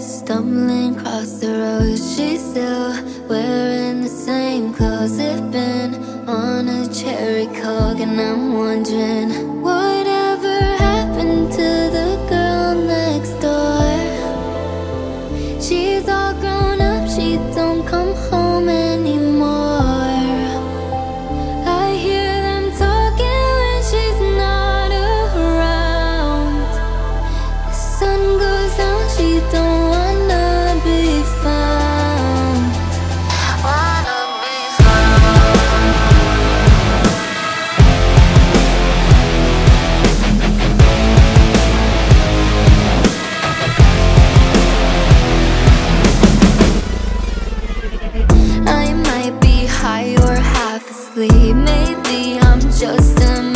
Stumbling across the road She's still wearing the same clothes. If been on a cherry coke And I'm wondering Whatever happened to the girl next door? She's all grown up She don't come home accustomed